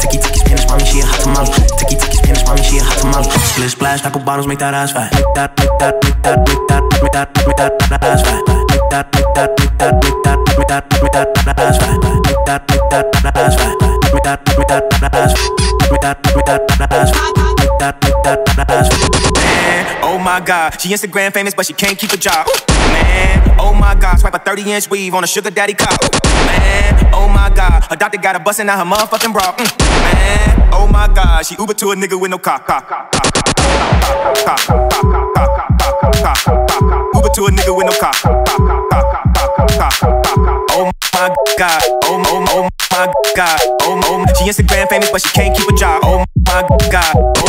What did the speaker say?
Tiki tiki mommy, she a hot tamale. Tiki tiki mommy, she a hot tamale. Split splash, make that ass fat. Make that, make that, make that, make that, make that, make that, make that ass fat. Make that, make that, make that, make that, make that, make that, make that ass fat. Make that, make that, make that ass fat. Make that, make that, make that ass fat. Make that, make that, make that ass fat. Make that, make that, make that ass fat. Man, oh my God, she Instagram famous, but she can't keep a job. Man, oh my God, swipe a 30 inch weave on a sugar daddy cop. Man, oh my her doctor got her bustin' out her motherfucking bra. Mm. Man, oh my god, she Uber to a nigga with no cock. Uber to a nigga with no cock. Oh my god, oh, oh, oh my god, oh, oh. She Instagram famous, but she can't keep a job. Oh my god.